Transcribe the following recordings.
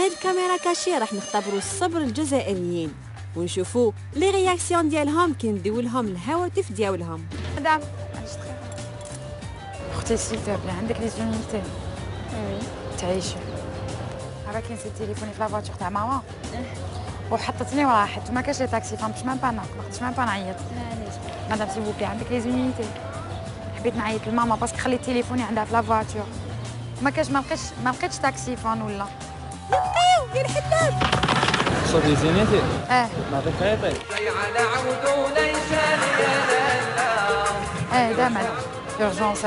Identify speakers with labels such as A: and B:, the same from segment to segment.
A: في هاد ال caméra cachée راح نختبروا الصبر الجزائريين. ونشوفوا les réactions ديالهم كي نديو لهم الهواتف ديالهم
B: مدام. أختي s'il vous plaît عندك les unités
C: oui
B: تعيشي هذا كي نسيت تليفوني في la voiture تاع ماما. وحطتني وراحت وما كاش les taxis فهمتش même pas ما قدرتش même pas نعيط
C: madame
B: s'il vous plaît عندك les unités حبيت نعيط لماما parce que خليت تليفوني عندها في la voiture ما كاش ما لقيتش ما لقيتش طاكسي فون ولا.
D: صوت زينيتي
B: آه.
D: نعطيك عيطي
B: آه دائما. اورجونس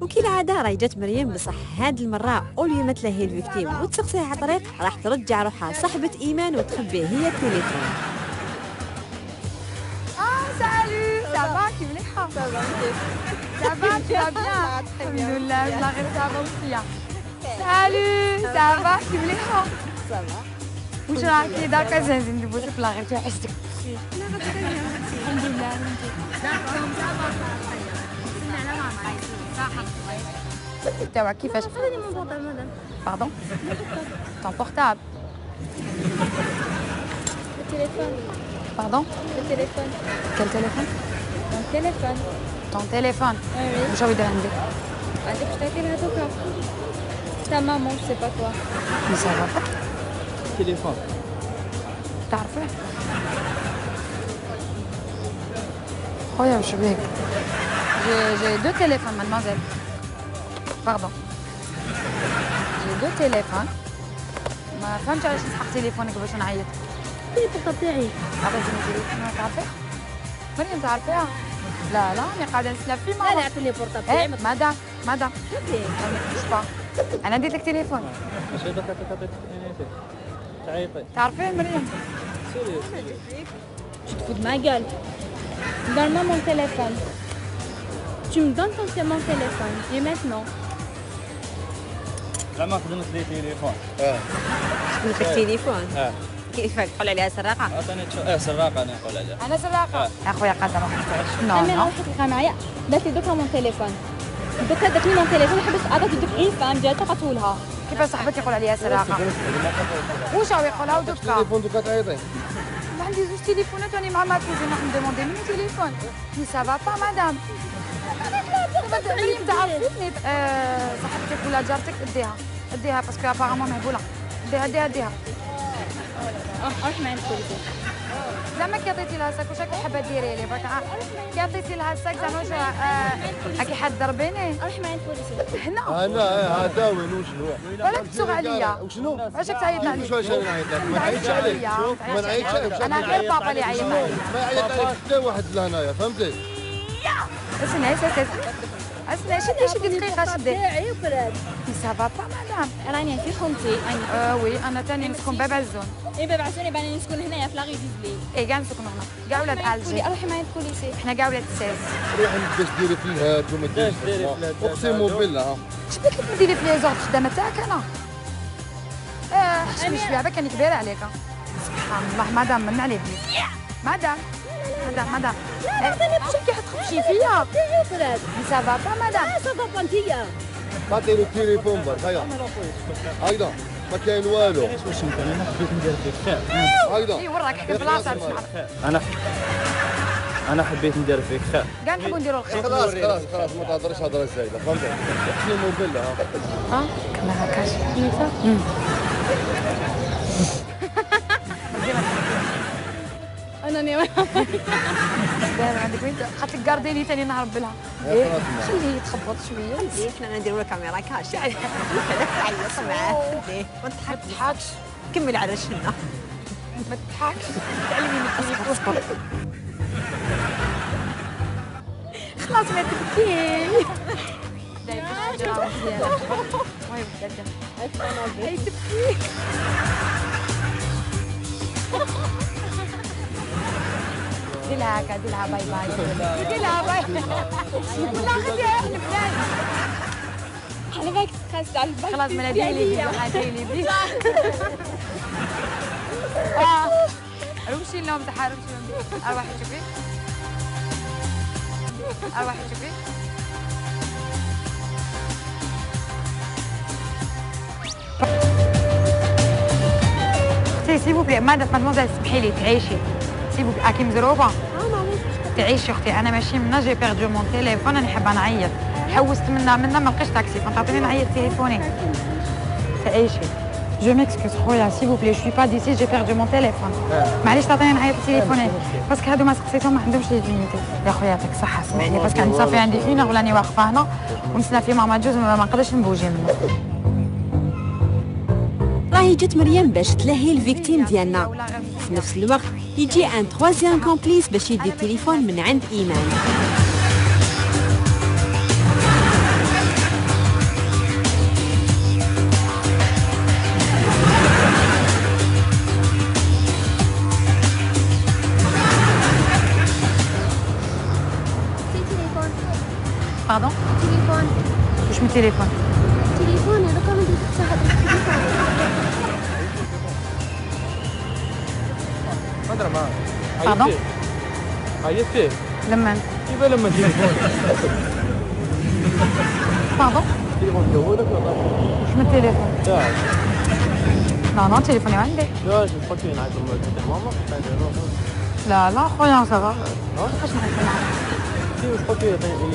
A: وكي العاده راهي جات مريم بصح هاد المرة. اولي ما تلهي الفيكتيم وتسقسيها على الطريق راح ترجع روحها صاحبة إيمان وتخبيه هي التليفون.
B: آه سالو سافا كي مليحه سافا سافا tu vas bien? الحمد لله لا غير سافا وسيا سالو سافا كي مليحه
C: صافا
B: وش راكي داكا زين ندبوسك لا غير توحشتك الحمد لله توا كيفاش
C: خذني من بوطه مدام
B: باردون طون بورتابل
C: التليفون
B: باردون
C: التليفون
B: كل تليفون
C: التليفون
B: طون تليفون
C: وي
B: واش هو يدير عندك
C: عندك باش تعطي لها دوكا تا مامون سي با كوا
B: مي سافا
D: تليفون
B: تعرفيه خويا وش بيك جي جي دو تيليفون مادموزيل باردون جي دو تيليفون ما فهمتش علاش نسحق تليفونك باش نعيط
C: في البوطه تاعي
B: عطيتيني تليفون ما تعرفيه مريم تعرفيها لا لا أنا قاعدة نسلف في
C: لا لا
B: ماما
C: عطيني البوطه تاعي
B: إيه مدام ما نكتبش با أنا اديت لك تليفون. تعرفيه مريم؟
C: Tu te fous de ma gueule. Donne-moi mon téléphone. Tu me donnes ton, mon téléphone. Et maintenant.
D: خدمت لي تليفون.
A: في التليفون
D: آه
A: كيف تقول عليها سراقه
D: عطيني تشو آه سراقه أنا نقول عليها
B: أنا سراقه يا خويا قادره نو
C: أنا
B: نو
C: روحي تلقى معايا دات لي دوكا مون تيليفون دوكا داتني مون تيليفون حبس عطاتي دوك اون فام جات قتلوا لها
B: كيفاش صاحبك يقول عليها سراقه واش هو يقولها دوكا
E: تليفون دوكا تعيطي
B: ما عندي زوج تليفونات راني مع ما كوزين راح ندوموندي مني تليفون مي سافا با مدام مريم تعرفيني آه، صاحبتك ولا جارتك اديها اديها parce que apparemment مهبوله اديها اديها اديها
C: روح معايا البوليسي
B: زعما كي عطيتي لها sac واش راكي حابة ديري لي برك. آه، كي عطيتي لها ال sac زعما واش آه، راكي حاد ضربيني
C: روح معايا البوليسي
B: هنا.
E: أنا هذا وين وشنو
B: بالك تسوق عليا
E: وشنو؟
B: واش راك تعيط عليا
E: واش أنا نعيط لك ما
B: تعيط
E: نعيطش عليك. ما نعيطش عليك.
B: أنا غير بابا اللي عيط عليا
E: ما يعيط عليك. حتى واحد لهنايا فهمتي؟
B: اسمعي سكت اسمعي شدي شدي دقيقه شدي سافا با مدام
C: راني في خونتي راني
B: آه وي أنا تاني نسكن باب الزون
C: اي بابا عشان باني نسكن هنايا في لاغي ديزلي
B: اي كاع نسكنوا هنا كاع ولاد الجي
C: روحي معايا البوليسي
B: إحنا كاع ولاد الساس
E: روحي باش ديري في الهاد وما ديريش
D: ديري.
E: اقسم بالله
B: شبيك لك نديري في لي زورد خدامه تاعك أنا آه حشمي شوية عباك راني كبيره عليك سبحان الله مدام من عليه بليز مدام مدام مدام لا لا حتخمشي فيا
C: تاعي وفراد
B: مي سافا با مدام
C: صافا انتيا
E: عطي له التليفون برك هيا هيدا ما كاين والو
D: واش انت أنا حبيت ندير فيك خير
E: هيدا
B: اي وراك حكي بلاصه باش نعرف
D: أنا أنا حبيت ندير فيك خير
B: كاع نحبوا نديروا الخير
E: خلاص خلاص خلاص ما تهضرش هضره زايده فهمتي اقسم بالله ها.
B: آه كما هكاش
C: أنا
B: داير عندك وين خاطر كارديني ثاني نهرب لها
E: إيه، خلاص
B: شو اللي هي تخبط شوية.
A: إيه، حنا نديروا له كاميرا كاش. يعني تعيط معاه إيه، ما
B: ما
A: تضحك
B: تضحكش.
A: كمل على شنا
B: ما تضحكش. تعلمي من التليفون خلاص ما تبكي. داير في تبكي ديلها هكا ديلها باي باي. ديلها باي. والله خدي إحنا بنات
C: أنا باك تخاس على الباك
B: خلاص ما ديري لي حاجة لي آه. روشي النوم روشي النوم أروح شوفي أروح شوفي s'il vous plaît mademoiselle سمحي لي تعيشي s'il vous plaît اكي مزروبه
C: آه معليش
B: تعيشي أختي أنا ماشي منا j'ai perdu mon téléphone أنا حابه نعيط حوست منا منا ما لقيتش taxiphone تعطيني نعيط تليفوني تعيشي je m'excuse خويا s'il vous plaît je suis pas d'ici j'ai perdu mon téléphone معليش تعطيني نعيط تليفوني parce que هادو ما سقسيتهم ما عندهمش les unités يا خويا يعطيك الصحه سمح لي parce que عندي صافي عندي une heure راني واقفه هنا ونسنى في ماما جوز ما ما نقدرش نبوجي منه
A: هاي جات مريم باش تلهي ال victime ديالنا. في نفس الوقت يجي un troisième complice باش يدي التليفون من عند إيمان.
C: pardon تليفون
B: واش من تليفون
C: تليفون رقم 9 Pardon? Ah
D: y est-ce?
B: Le
D: même. Tu
B: veux
D: le mettre en?
B: Pardon?
D: Je me téléphone.
B: Non, non, téléphonez-vous?
D: Non,
B: là rien, ça va.
D: Non, non, rien, ça va.
B: Je m'en crois que
D: tu
B: as un téléphone.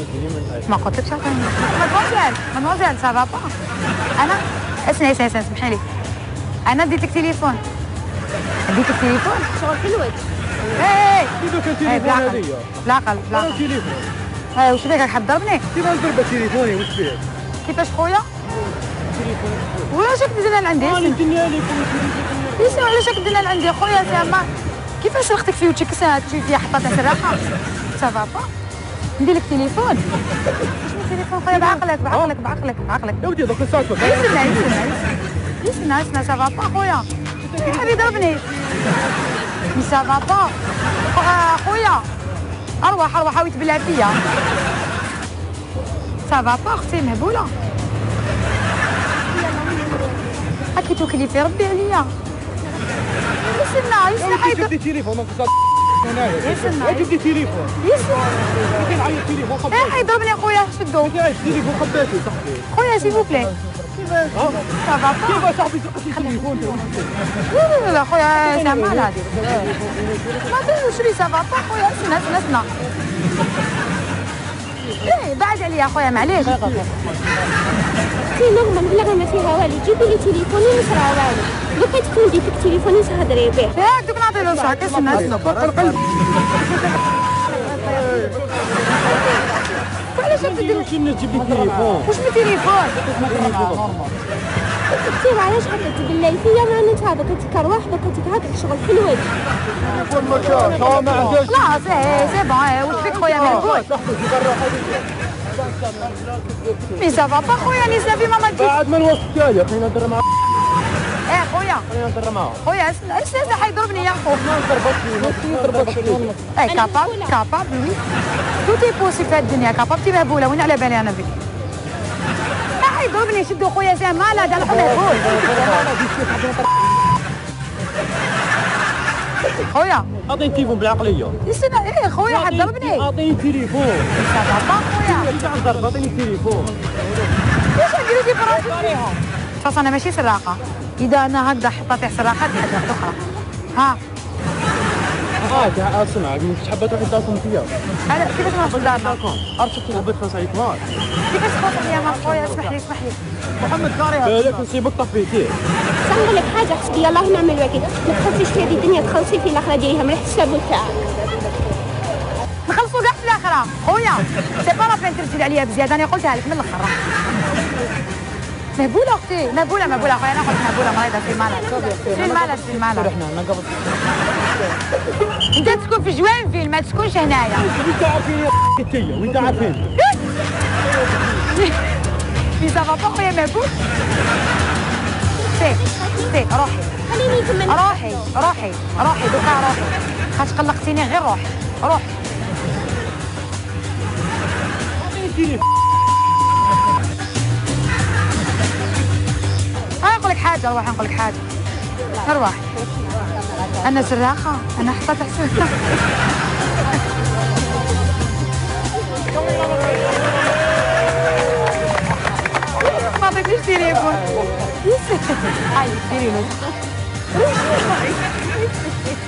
D: Je m'en crois que
B: tu as un téléphone. Je m'en crois que tu as un téléphone. Un téléphone. Je m'en crois que tu as un téléphone. اديك التليفون
C: شغل في الوجه
E: إيه
B: إيه
E: تليفون
B: بالعقل
E: هذيا
B: بالعقل بالعقل
E: تليفون
B: إيه وش بيك راك حاب تضربني
E: كيف نضرب تليفوني وش فيه
B: كيفاش خويا وعلاش راك دينا عندي أنا
E: الدنيا لي
B: اسمع علاش راك دينا عندي خويا زعما كيفاش أختك في وجهك ساعه تشوفي فيها حطات سراحه سافا با ندير لك تليفون واش تليفون خويا بعقلك بعقلك بعقلك بعقلك
E: يا ودي دوك ساعتك
B: يسمع يسمع يسمع يسمع سافا با خويا حبي يضربني مي سافا با خويا أروح أروح حاول تبلع فيا سافا با أختي مهبوله هاكي توكلي في ربي عليا يسمع يسمع حيدر
E: جبتي تليفون هنايا
B: يسمع
E: جبتي تليفون
B: يسمع
E: كاين عيط تليفون خبيتي
B: حيضربني خويا شدو
E: تليفون خبيتي
B: خويا سيل بوبلي
E: كيف صاحبي تليفون
B: لا لا لا خويا زعما هذه ما تنسوش لي سافا با خويا سنا سنا سنا إيه بعد عليا خويا معليش
C: في نغمة بلا ما فيها والو جيبي لي تليفوني مش راه والو دوكا تكون ديتك تليفوني تهضري به
B: ياك دوك نعطي له شاك سنا سنا وعلاش راك تدير
E: شنو تجيب لي تليفون
B: واش من تليفون
C: كثير علاش حتى تبلي فيا ما نتهضر كتكر واحدة كتكهك شغل في الوجه
E: ما كاش هو ما عندهاش
B: خلاص إيه سي بون إيه واش فيك خويا مهبول مي سافا با خويا نسنا في ماما تجي
E: بعد من وسط تالي خلينا ندير معاه
B: خويا
E: خلينا ندير معاه
B: خويا اسنا اسنا حيضربني يا خو أي كاباب كاباب. وي توتي بوسي في الدنيا؟ كاباب تي مهبولة. وين على بالي أنا بك راح يضربني شدوا خويا زين. ما لا ده الحب مهبول خويا
D: أعطيني تليفون بالعقلية.
B: يسنا إيه خويا حتضربني
D: أعطيني تليفون.
B: بابا خويا
D: إيش ضرب أعطيني تليفون.
B: ليش نديرو دي براسي خلاص أنا ماشي سراقة. إذا أنا هكذا حطيت سراقه حاجة أخرى. ها؟
D: آه اسمع مش حابه تروحي تاكل فيها.
B: أنا كيفاش نوصل دارنا
D: عرفت كيف بغيت خمس عليك مال
B: كيفاش توصل يا مال خويا اسمح لي اسمح لي محمد كاري
D: بالك نصيبك طفيتيه
C: سنقول لك حاجة حسبي الله ونعم الوكيل ما تخلصيش في هذه الدنيا تخلصي في الآخرة ديريها من الحساب تاعك.
B: نخلصوا كاع في الآخرة. خويا سي با لا بين ترسل عليا بزيادة أنا قلتها لك من الآخر مهبوله أختي مهبوله مهبوله خويا أنا قلت مهبوله مريضه في المالات في المالات في المالات
D: إحنا أنا قبل
B: انت تكون في جوانفيل ما تكونش هنايا
E: وانت عارفين يا وانت عارفين
B: في سافا با خويا مهبول سي سي روحي
C: خليني نكمل.
B: روحي روحي روحي دوكا روحي خاطش قلقتيني غير روحي روحي لك حاجة روح نقول لك حاجة. أرواح. أنا سراخه أنا حطيت حسن ما عطيتنيش تليفون هاي ديري له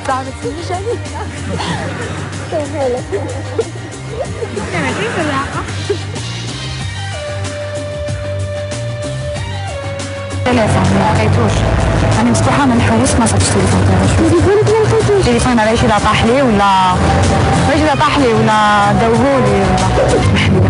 B: صعب تسميش عليك تليفون ما لقيتوش. أنا مسبوحه ما نحوس ما صبتش تليفون. تاعي تليفون علاش اذا طاح لي ولا علاش اذا طاح لي ولا داوهولي ولا محلي